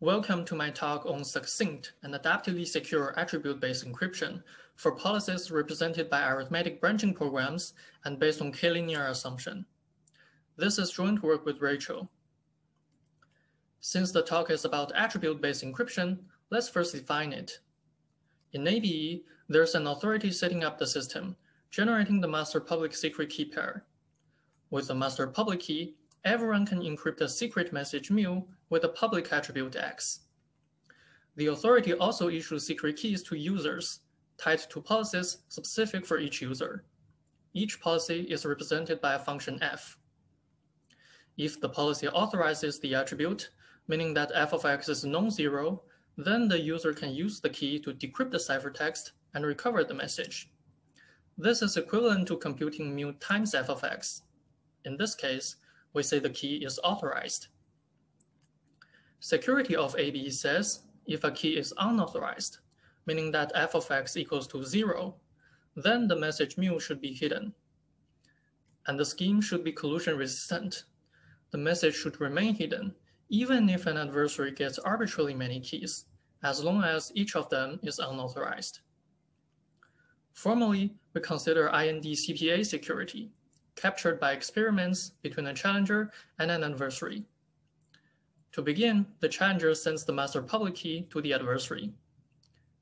Welcome to my talk on succinct and adaptively secure attribute-based encryption for policies represented by arithmetic branching programs and based on k-linear assumption. This is joint work with Rachel. Since the talk is about attribute-based encryption, let's first define it. In ABE, there's an authority setting up the system, generating the master public secret key pair. With the master public key, everyone can encrypt a secret message mu with a public attribute x. The authority also issues secret keys to users, tied to policies specific for each user. Each policy is represented by a function f. If the policy authorizes the attribute, meaning that f of x is non-zero, then the user can use the key to decrypt the ciphertext and recover the message. This is equivalent to computing mu times f of x. In this case, we say the key is authorized. Security of ABE says if a key is unauthorized, meaning that f of x equals to zero, then the message mu should be hidden. And the scheme should be collusion resistant. The message should remain hidden, even if an adversary gets arbitrarily many keys, as long as each of them is unauthorized. Formally, we consider IND CPA security, captured by experiments between a challenger and an adversary. To begin, the challenger sends the master public key to the adversary.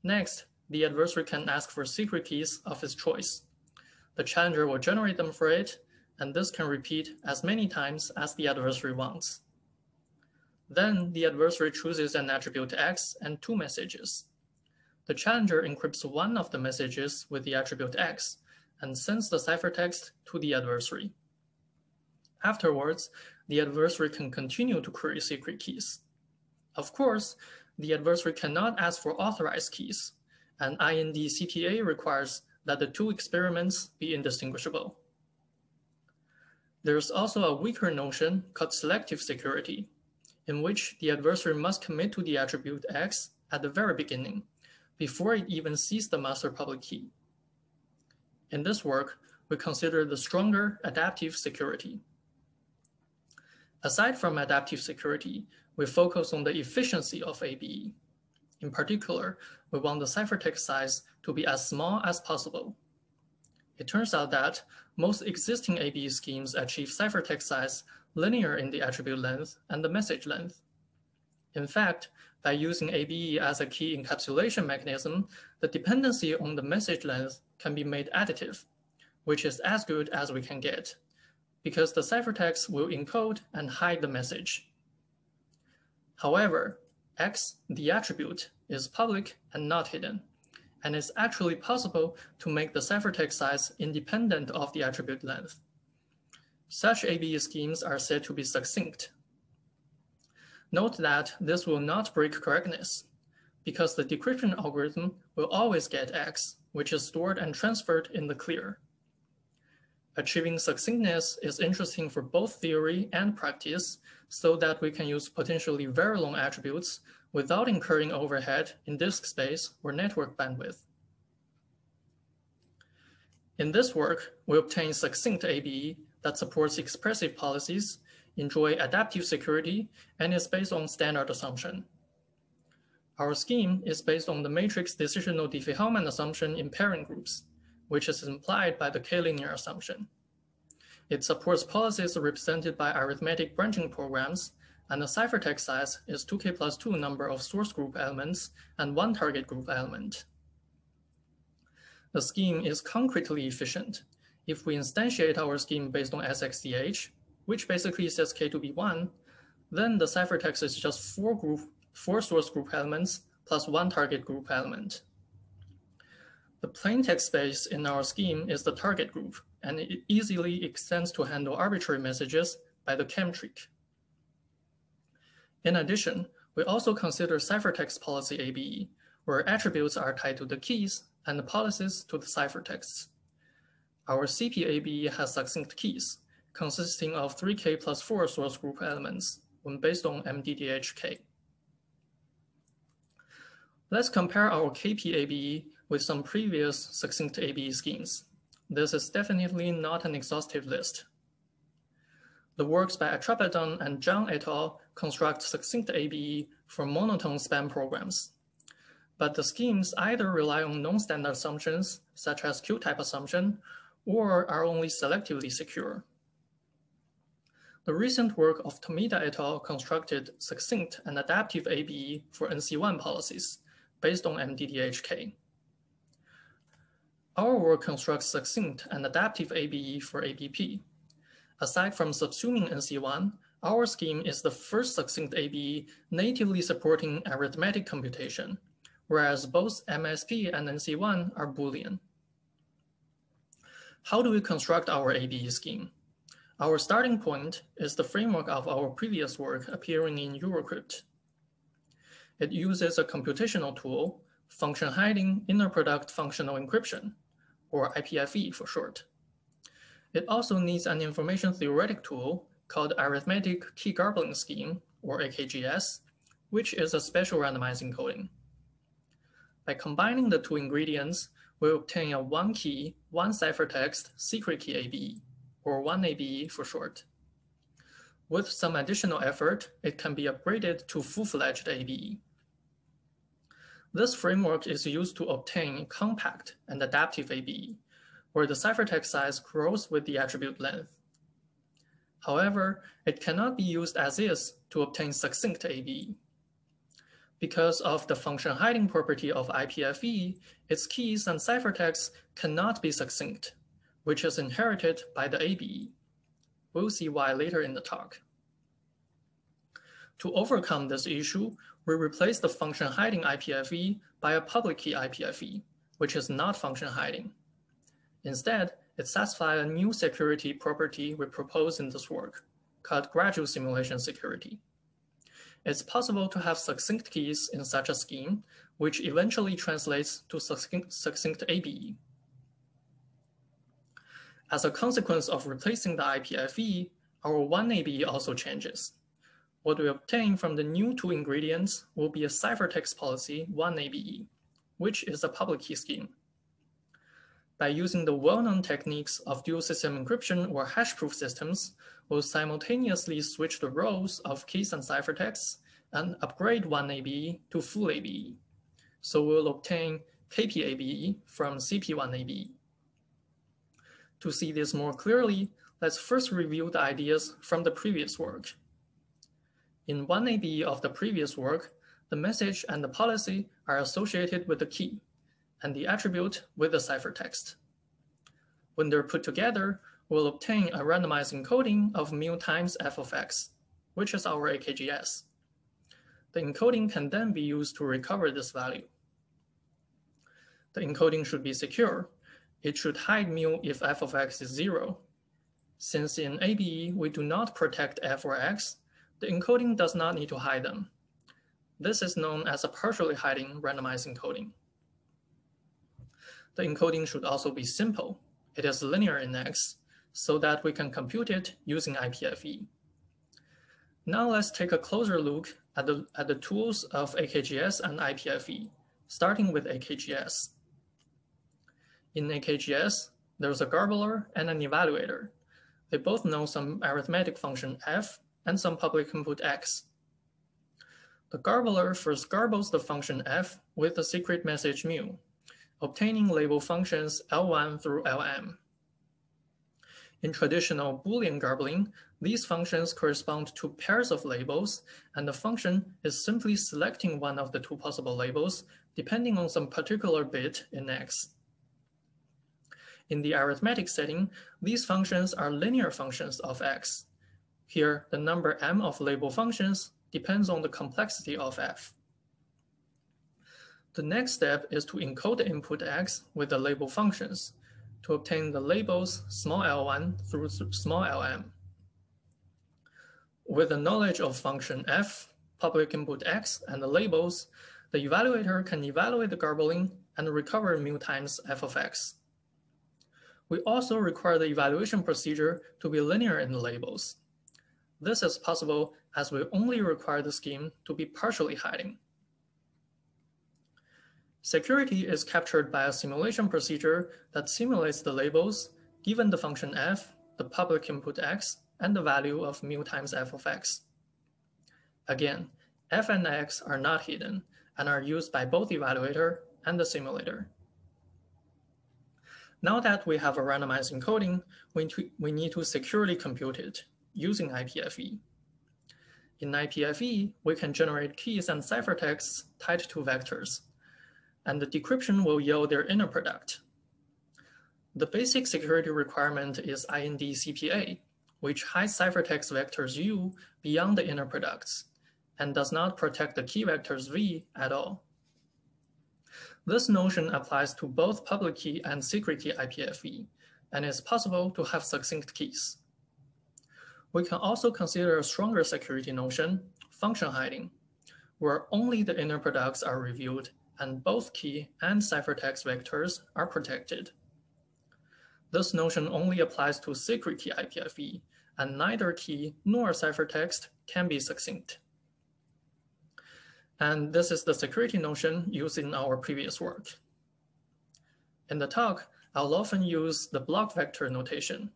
Next, the adversary can ask for secret keys of his choice. The challenger will generate them for it, and this can repeat as many times as the adversary wants. Then the adversary chooses an attribute X and two messages. The challenger encrypts one of the messages with the attribute X, and sends the ciphertext to the adversary. Afterwards, the adversary can continue to query secret keys. Of course, the adversary cannot ask for authorized keys, and IND CPA requires that the two experiments be indistinguishable. There's also a weaker notion called selective security, in which the adversary must commit to the attribute X at the very beginning, before it even sees the master public key. In this work, we consider the stronger adaptive security. Aside from adaptive security, we focus on the efficiency of ABE. In particular, we want the ciphertext size to be as small as possible. It turns out that most existing ABE schemes achieve ciphertext size linear in the attribute length and the message length. In fact, by using ABE as a key encapsulation mechanism, the dependency on the message length can be made additive, which is as good as we can get, because the ciphertext will encode and hide the message. However, X, the attribute, is public and not hidden, and it's actually possible to make the ciphertext size independent of the attribute length. Such ABE schemes are said to be succinct. Note that this will not break correctness, because the decryption algorithm will always get X, which is stored and transferred in the clear. Achieving succinctness is interesting for both theory and practice so that we can use potentially very long attributes without incurring overhead in disk space or network bandwidth. In this work, we obtain succinct ABE that supports expressive policies, enjoy adaptive security, and is based on standard assumption. Our scheme is based on the matrix decisional Diffie-Hellman assumption in pairing groups, which is implied by the k-linear assumption. It supports policies represented by arithmetic branching programs, and the ciphertext size is 2k plus 2 number of source group elements and one target group element. The scheme is concretely efficient. If we instantiate our scheme based on SXDH, which basically says k to be 1, then the ciphertext is just four group four source group elements plus one target group element. The plain text space in our scheme is the target group, and it easily extends to handle arbitrary messages by the KEM trick. In addition, we also consider ciphertext policy ABE, where attributes are tied to the keys and the policies to the ciphertexts. Our CPABE has succinct keys, consisting of 3K plus 4 source group elements when based on MDDHK. Let's compare our KPABE with some previous succinct ABE schemes. This is definitely not an exhaustive list. The works by Attrapadung and Zhang et al. construct succinct ABE for monotone span programs. But the schemes either rely on non-standard assumptions, such as Q-type assumption, or are only selectively secure. The recent work of Tomida et al. constructed succinct and adaptive ABE for NC1 policies based on MDDHK. Our work constructs succinct and adaptive ABE for ABP. Aside from subsuming NC1, our scheme is the first succinct ABE natively supporting arithmetic computation, whereas both MSP and NC1 are Boolean. How do we construct our ABE scheme? Our starting point is the framework of our previous work appearing in Eurocrypt. It uses a computational tool, function hiding inner product functional encryption, or IPFE for short. It also needs an information theoretic tool called Arithmetic Key Garbling Scheme, or AKGS, which is a special randomized encoding. By combining the two ingredients, we obtain a one key, one ciphertext secret key ABE, or 1ABE for short. With some additional effort, it can be upgraded to full-fledged ABE. This framework is used to obtain compact and adaptive ABE, where the ciphertext size grows with the attribute length. However, it cannot be used as is to obtain succinct ABE. Because of the function hiding property of IPFE, its keys and ciphertexts cannot be succinct, which is inherited by the ABE. We'll see why later in the talk. To overcome this issue, we replace the function hiding IPFE by a public key IPFE, which is not function hiding. Instead, it satisfies a new security property we propose in this work, called gradual simulation security. It's possible to have succinct keys in such a scheme, which eventually translates to succinct, ABE. As a consequence of replacing the IPFE, our 1ABE also changes. What we obtain from the new two ingredients will be a ciphertext policy 1ABE, which is a public key scheme. By using the well-known techniques of dual system encryption or hash-proof systems, we'll simultaneously switch the roles of keys and ciphertexts and upgrade 1ABE to full ABE. So we'll obtain KPABE from CP1ABE. To see this more clearly, let's first review the ideas from the previous work. In 1ABE of the previous work, the message and the policy are associated with the key, and the attribute with the ciphertext. When they're put together, we'll obtain a randomized encoding of mu times f of x, which is our AKGS. The encoding can then be used to recover this value. The encoding should be secure. It should hide mu if f of x is zero. Since in ABE we do not protect f or x, the encoding does not need to hide them. This is known as a partially hiding randomized encoding. The encoding should also be simple. It is linear in X, so that we can compute it using IPFE. Now let's take a closer look at the, at the tools of AKGS and IPFE, starting with AKGS. In AKGS, there's a garbler and an evaluator. They both know some arithmetic function f and some public input x. The garbler first garbles the function f with the secret message mu, obtaining label functions L1 through Lm. In traditional Boolean garbling, these functions correspond to pairs of labels, and the function is simply selecting one of the two possible labels depending on some particular bit in X. In the arithmetic setting, these functions are linear functions of X, here, the number m of label functions depends on the complexity of f. The next step is to encode the input x with the label functions to obtain the labels small l1 through small lm. With the knowledge of function f, public input x, and the labels, the evaluator can evaluate the garbling and recover mu times f of x. We also require the evaluation procedure to be linear in the labels. This is possible as we only require the scheme to be partially hiding. Security is captured by a simulation procedure that simulates the labels given the function f, the public input x, and the value of mu times f of x. Again, f and x are not hidden and are used by both evaluator and the simulator. Now that we have a randomized encoding, we, we need to securely compute it using IPFE. In IPFE, we can generate keys and ciphertexts tied to vectors, and the decryption will yield their inner product. The basic security requirement is IND CPA, which hides ciphertext vectors U beyond the inner products and does not protect the key vectors V at all. This notion applies to both public key and secret key IPFE, and it's possible to have succinct keys. We can also consider a stronger security notion, function hiding, where only the inner products are reviewed and both key and ciphertext vectors are protected. This notion only applies to secret key IPFE, and neither key nor ciphertext can be succinct. And this is the security notion used in our previous work. In the talk, I'll often use the block vector notation.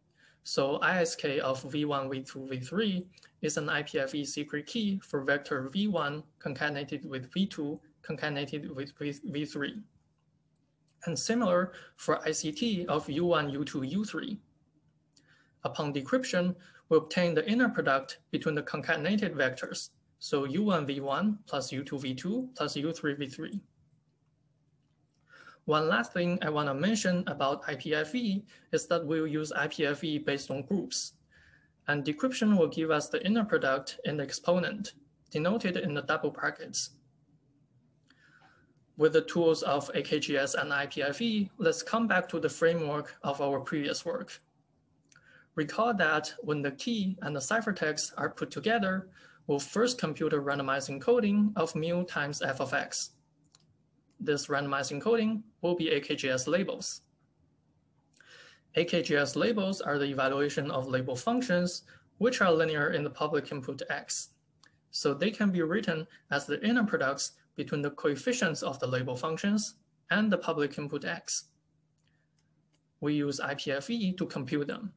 So ISK of V1, V2, V3 is an IPFE secret key for vector V1 concatenated with V2 concatenated with V3. And similar for ICT of U1, U2, U3. Upon decryption, we obtain the inner product between the concatenated vectors so U1 V1 plus U2 V2 plus U3 V3. One last thing I want to mention about IPFE is that we'll use IPFE based on groups. And decryption will give us the inner product and the exponent, denoted in the double brackets. With the tools of AKGS and IPFE, let's come back to the framework of our previous work. Recall that when the key and the ciphertext are put together, we'll first compute a randomized encoding of mu times f of x. This randomized encoding will be AKGS labels. AKGS labels are the evaluation of label functions, which are linear in the public input x. So they can be written as the inner products between the coefficients of the label functions and the public input x. We use IPFE to compute them.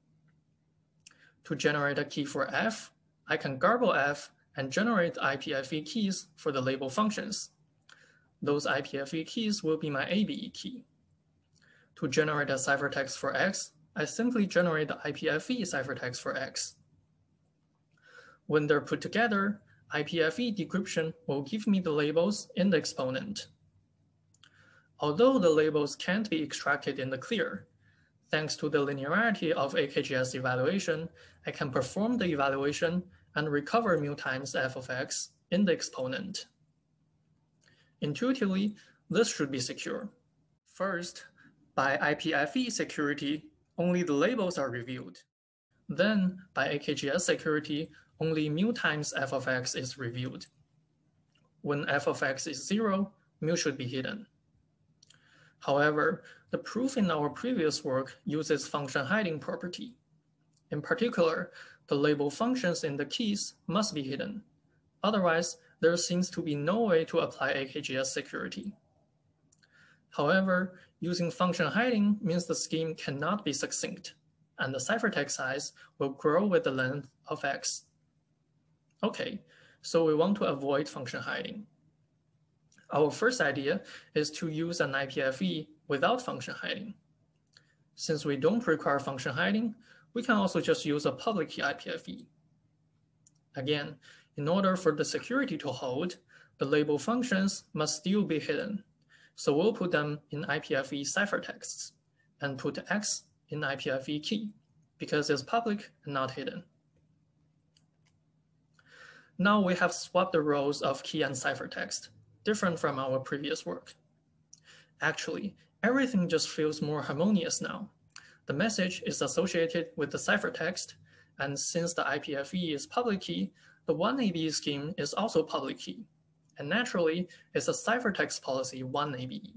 To generate a key for f, I can garble f and generate IPFE keys for the label functions. Those IPFE keys will be my ABE key. To generate a ciphertext for X, I simply generate the IPFE ciphertext for X. When they're put together, IPFE decryption will give me the labels in the exponent. Although the labels can't be extracted in the clear, thanks to the linearity of AKGS evaluation, I can perform the evaluation and recover mu times f of x in the exponent. Intuitively, this should be secure. First, by IPFE security, only the labels are reviewed. Then, by AKGS security, only mu times f of x is reviewed. When f of x is zero, mu should be hidden. However, the proof in our previous work uses function hiding property. In particular, the label functions in the keys must be hidden. Otherwise, there seems to be no way to apply AKGS security. However, using function hiding means the scheme cannot be succinct, and the ciphertext size will grow with the length of x. Okay, so we want to avoid function hiding. Our first idea is to use an IPFE without function hiding. Since we don't require function hiding, we can also just use a public key IPFE. Again, in order for the security to hold, the label functions must still be hidden. So we'll put them in IPFE ciphertexts and put X in IPFE key because it's public and not hidden. Now we have swapped the roles of key and ciphertext, different from our previous work. Actually, everything just feels more harmonious now the message is associated with the ciphertext, and since the IPFE is public key, the 1ABE scheme is also public key. And naturally, it's a ciphertext policy 1ABE.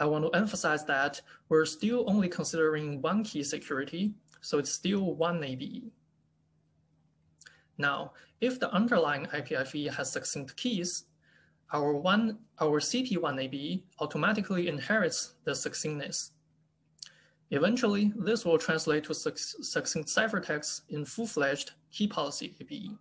I want to emphasize that we're still only considering one key security, so it's still 1ABE. Now, if the underlying IPFE has succinct keys, our, one, our CP1ABE automatically inherits the succinctness. Eventually, this will translate to succinct ciphertext in full-fledged key policy ABE.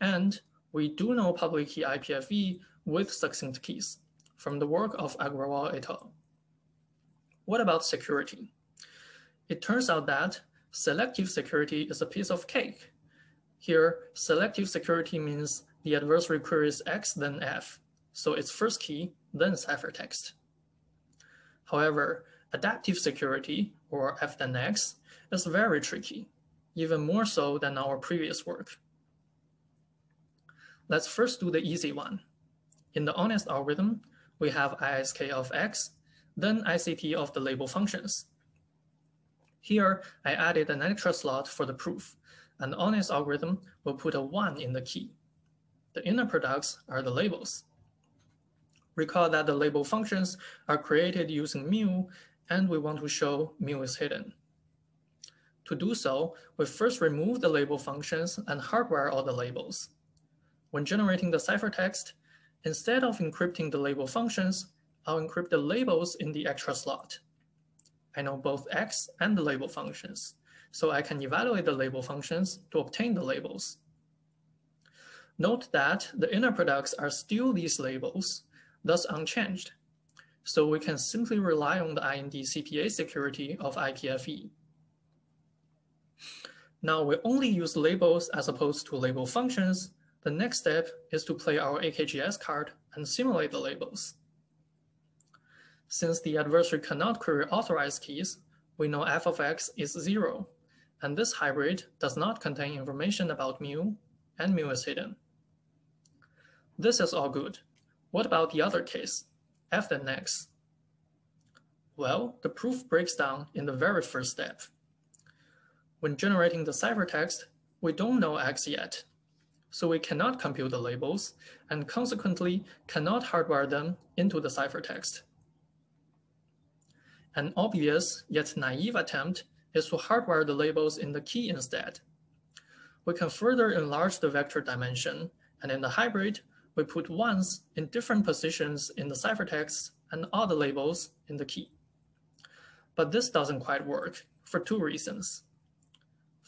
And we do know public key IPFE with succinct keys from the work of Agrawal et al. What about security? It turns out that selective security is a piece of cake. Here, selective security means the adversary queries X then F, so it's first key, then ciphertext. However, adaptive security, or F then X, is very tricky, even more so than our previous work. Let's first do the easy one. In the honest algorithm, we have ISK of X, then ICT of the label functions. Here, I added an extra slot for the proof, and the honest algorithm will put a 1 in the key. The inner products are the labels. Recall that the label functions are created using mu, and we want to show mu is hidden. To do so, we first remove the label functions and hardwire all the labels. When generating the ciphertext, instead of encrypting the label functions, I'll encrypt the labels in the extra slot. I know both X and the label functions, so I can evaluate the label functions to obtain the labels. Note that the inner products are still these labels, thus unchanged. So we can simply rely on the IND CPA security of IPFE. Now we only use labels as opposed to label functions. The next step is to play our AKGS card and simulate the labels. Since the adversary cannot query authorized keys, we know f of x is zero, and this hybrid does not contain information about mu, and mu is hidden. This is all good. What about the other case, f then x? Well, the proof breaks down in the very first step. When generating the ciphertext, we don't know x yet, so we cannot compute the labels and consequently cannot hardwire them into the ciphertext. An obvious yet naive attempt is to hardwire the labels in the key instead. We can further enlarge the vector dimension, and in the hybrid, we put ones in different positions in the ciphertext and other labels in the key. But this doesn't quite work for two reasons.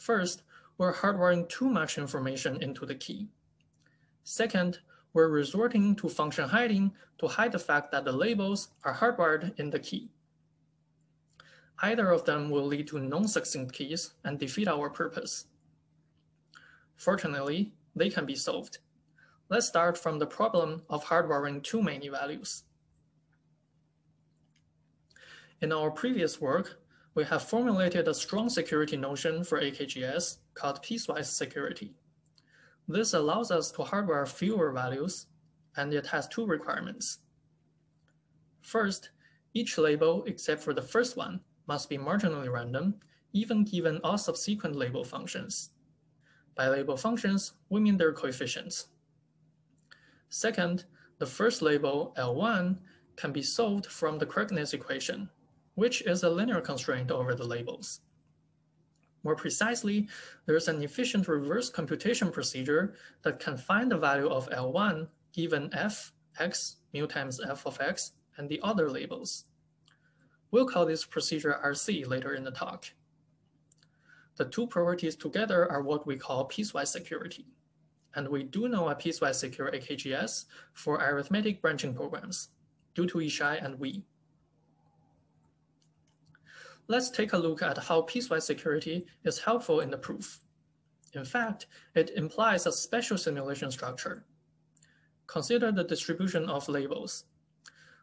First, we're hardwiring too much information into the key. Second, we're resorting to function hiding to hide the fact that the labels are hardwired in the key. Either of them will lead to non-succinct keys and defeat our purpose. Fortunately, they can be solved. Let's start from the problem of hardwiring too many values. In our previous work, we have formulated a strong security notion for AKGS called piecewise security. This allows us to hardwire fewer values, and it has two requirements. First, each label except for the first one must be marginally random, even given all subsequent label functions. By label functions, we mean their coefficients. Second, the first label, L1, can be solved from the correctness equation, which is a linear constraint over the labels. More precisely, there's an efficient reverse computation procedure that can find the value of L1 given f, x, mu times f of x, and the other labels. We'll call this procedure RC later in the talk. The two properties together are what we call piecewise security. And we do know a piecewise secure AKGS for arithmetic branching programs due to Ishai and Wee. Let's take a look at how piecewise security is helpful in the proof. In fact, it implies a special simulation structure. Consider the distribution of labels.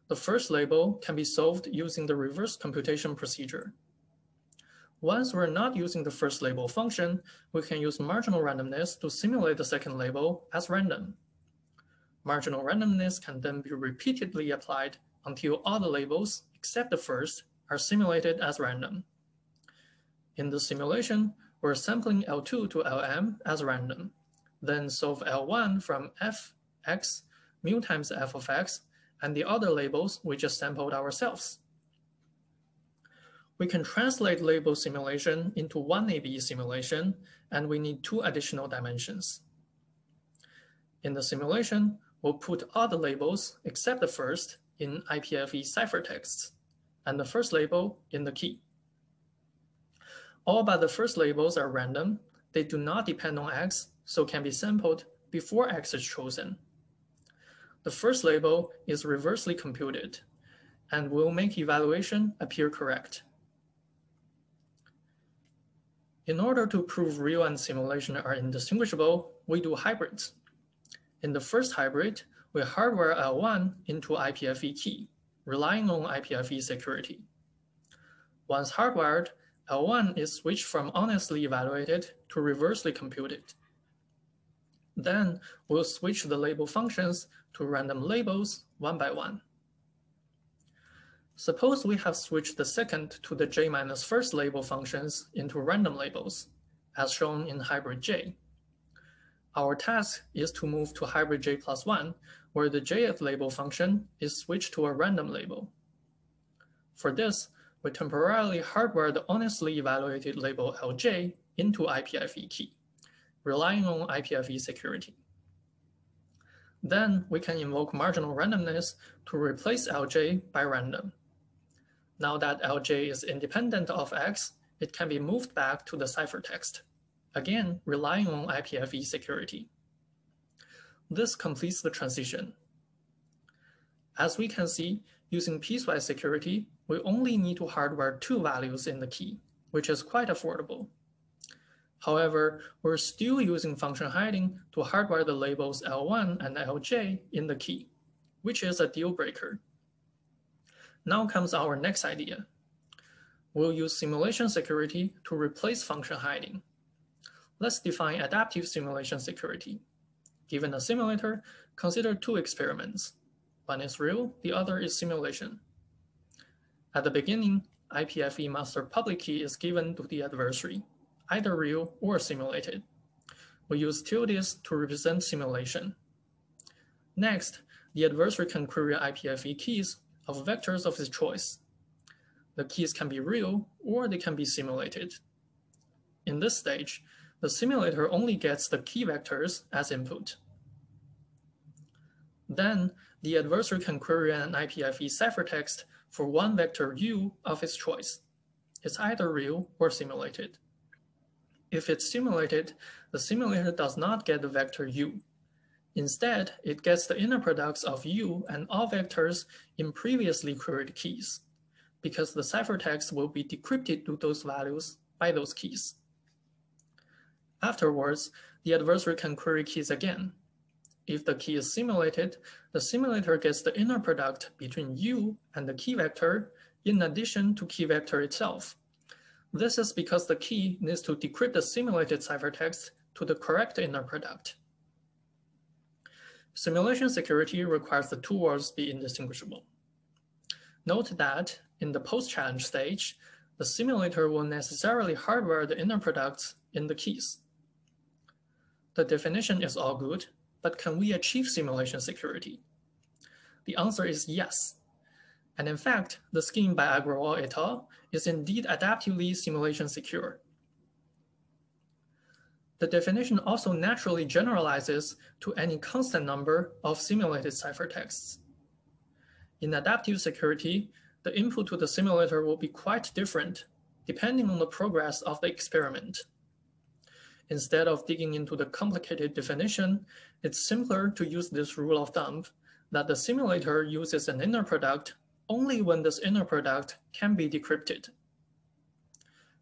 The first label can be solved using the reverse computation procedure. Once we're not using the first label function, we can use marginal randomness to simulate the second label as random. Marginal randomness can then be repeatedly applied until all the labels, except the first, are simulated as random. In the simulation, we're sampling L2 to Lm as random, then solve L1 from f, x, mu times f of x and the other labels we just sampled ourselves. We can translate label simulation into one ABE simulation, and we need two additional dimensions. In the simulation, we'll put all the labels except the first in IPFE ciphertexts, and the first label in the key. All but the first labels are random. They do not depend on X, so can be sampled before X is chosen. The first label is reversely computed and will make evaluation appear correct. In order to prove real and simulation are indistinguishable, we do hybrids. In the first hybrid, we hardwire L1 into IPFE key, relying on IPFE security. Once hardwired, L1 is switched from honestly evaluated to reversely computed. Then we'll switch the label functions to random labels one by one. Suppose we have switched the second to the j minus first label functions into random labels, as shown in hybrid j. Our task is to move to hybrid j plus 1, where the jth label function is switched to a random label. For this, we temporarily hardwire the honestly evaluated label lj into IPFE key, relying on IPFE security. Then we can invoke marginal randomness to replace lj by random. Now that Lj is independent of X, it can be moved back to the ciphertext, again relying on IPFE security. This completes the transition. As we can see, using piecewise security, we only need to hardwire two values in the key, which is quite affordable. However, we're still using function hiding to hardwire the labels L1 and Lj in the key, which is a deal breaker. Now comes our next idea. We'll use simulation security to replace function hiding. Let's define adaptive simulation security. Given a simulator, consider two experiments. One is real, the other is simulation. At the beginning, IPFE master public key is given to the adversary, either real or simulated. We use tildes to represent simulation. Next, the adversary can query IPFE keys of vectors of his choice. The keys can be real or they can be simulated. In this stage, the simulator only gets the key vectors as input. Then, the adversary can query an IPFE ciphertext for one vector u of its choice. It's either real or simulated. If it's simulated, the simulator does not get the vector u. Instead, it gets the inner products of U and all vectors in previously queried keys, because the ciphertext will be decrypted to those values by those keys. Afterwards, the adversary can query keys again. If the key is simulated, the simulator gets the inner product between U and the key vector in addition to key vector itself. This is because the key needs to decrypt the simulated ciphertext to the correct inner product. Simulation security requires the two words be indistinguishable. Note that in the post-challenge stage, the simulator will necessarily hardwire the inner products in the keys. The definition is all good, but can we achieve simulation security? The answer is yes. And in fact, the scheme by Agrawal et al. is indeed adaptively simulation secure. The definition also naturally generalizes to any constant number of simulated ciphertexts. In adaptive security, the input to the simulator will be quite different depending on the progress of the experiment. Instead of digging into the complicated definition, it's simpler to use this rule of thumb that the simulator uses an inner product only when this inner product can be decrypted.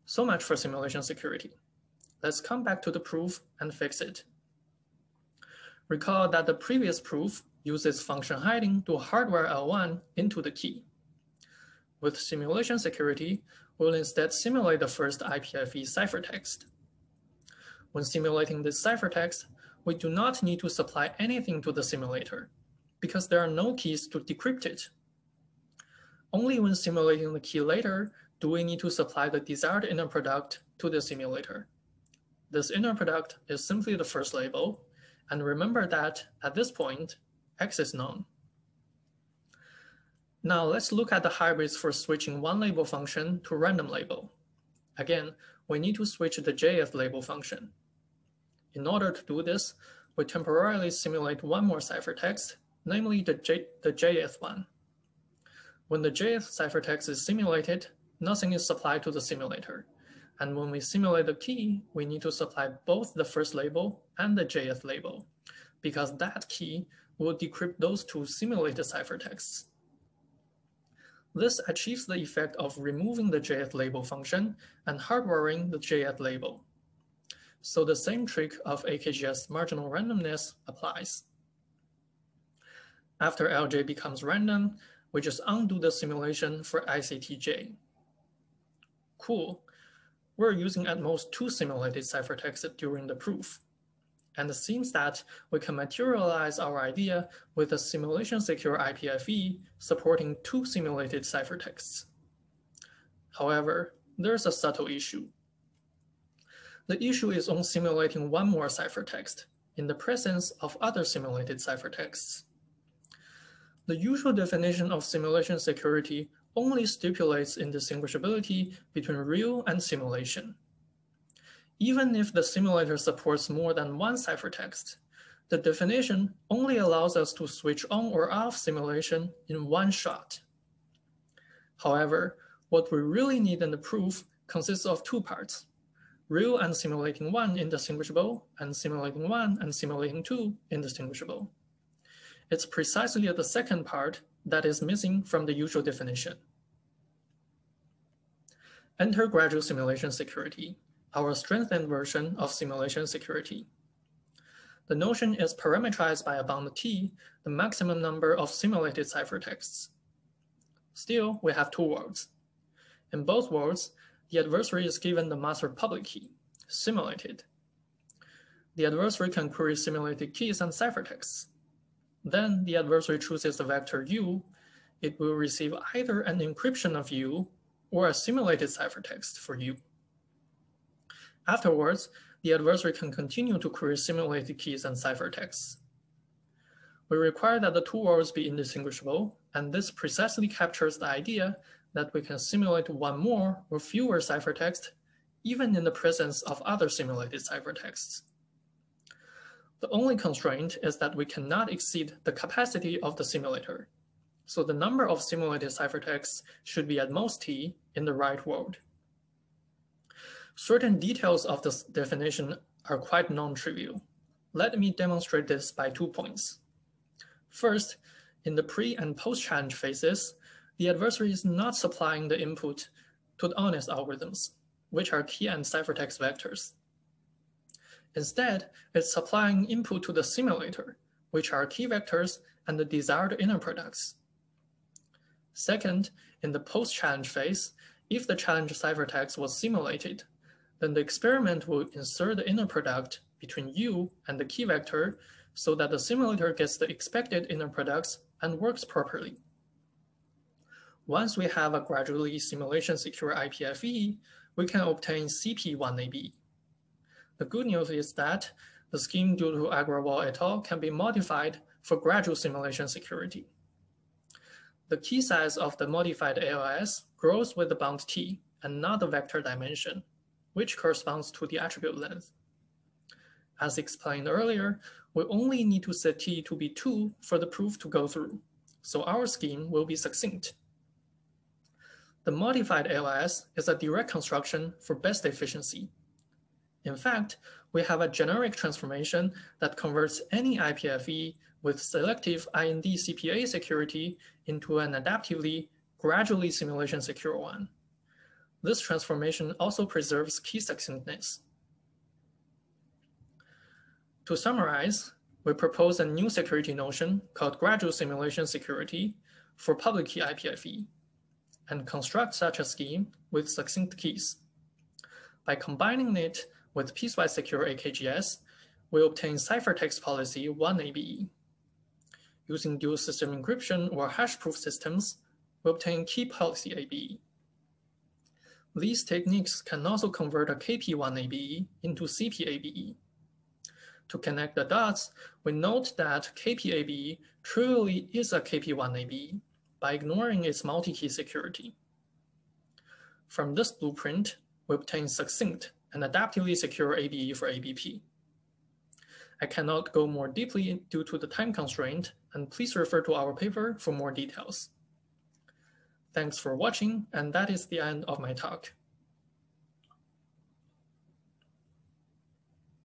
So much for simulation security. Let's come back to the proof and fix it. Recall that the previous proof uses function hiding to hardwire L1 into the key. With simulation security, we'll instead simulate the first IPFE ciphertext. When simulating this ciphertext, we do not need to supply anything to the simulator because there are no keys to decrypt it. Only when simulating the key later do we need to supply the desired inner product to the simulator. This inner product is simply the first label, and remember that at this point, X is known. Now let's look at the hybrids for switching one label function to random label. Again, we need to switch the jth label function. In order to do this, we temporarily simulate one more ciphertext, namely the, J, the jth one. When the jth ciphertext is simulated, nothing is supplied to the simulator. And when we simulate the key, we need to supply both the first label and the jth label. because that key will decrypt those two simulated ciphertexts. This achieves the effect of removing the jth label function and hardwiring the jth label. So the same trick of AKGS marginal randomness applies. After LJ becomes random, we just undo the simulation for ICTJ. Cool. We're using at most two simulated ciphertexts during the proof. And it seems that we can materialize our idea with a simulation-secure IPFE supporting two simulated ciphertexts. However, there's a subtle issue. The issue is on simulating one more ciphertext in the presence of other simulated ciphertexts. The usual definition of simulation security only stipulates indistinguishability between real and simulation. Even if the simulator supports more than one ciphertext, the definition only allows us to switch on or off simulation in one shot. However, what we really need in the proof consists of two parts, real and simulating one indistinguishable, and simulating one and simulating two indistinguishable. It's precisely the second part that is missing from the usual definition. Enter gradual simulation security, our strengthened version of simulation security. The notion is parameterized by a bound t, the maximum number of simulated ciphertexts. Still, we have two worlds. In both worlds, the adversary is given the master public key, simulated. The adversary can query simulated keys and ciphertexts. Then the adversary chooses the vector u. It will receive either an encryption of u or a simulated ciphertext for u. Afterwards, the adversary can continue to query simulated keys and ciphertexts. We require that the two worlds be indistinguishable, and this precisely captures the idea that we can simulate one more or fewer ciphertext even in the presence of other simulated ciphertexts. The only constraint is that we cannot exceed the capacity of the simulator. So the number of simulated ciphertexts should be at most t in the right world. Certain details of this definition are quite non-trivial. Let me demonstrate this by two points. First, in the pre and post-challenge phases, the adversary is not supplying the input to the honest algorithms, which are key and ciphertext vectors. Instead, it's supplying input to the simulator, which are key vectors and the desired inner products. Second, in the post-challenge phase, if the challenge ciphertext was simulated, then the experiment will insert the inner product between u and the key vector so that the simulator gets the expected inner products and works properly. Once we have a gradually simulation secure IPFE, we can obtain CP1AB. The good news is that the scheme due to Agrawal et al. can be modified for gradual simulation security. The key size of the modified ALS grows with the bound T and not the vector dimension, which corresponds to the attribute length. As explained earlier, we only need to set T to be 2 for the proof to go through, so our scheme will be succinct. The modified ALS is a direct construction for best efficiency. In fact, we have a generic transformation that converts any IPFE with selective IND CPA security into an adaptively, gradually simulation secure one. This transformation also preserves key succinctness. To summarize, we propose a new security notion called gradual simulation security for public key IPFE and construct such a scheme with succinct keys. By combining it with piecewise secure AKGS, we obtain ciphertext policy 1ABE. Using dual system encryption or hash proof systems, we obtain key policy ABE. These techniques can also convert a KP1ABE into CPABE. To connect the dots, we note that KPABE truly is a KP1ABE by ignoring its multi-key security. From this blueprint, we obtain succinct and adaptively secure ABE for ABP. I cannot go more deeply due to the time constraint, and please refer to our paper for more details. Thanks for watching, and that is the end of my talk.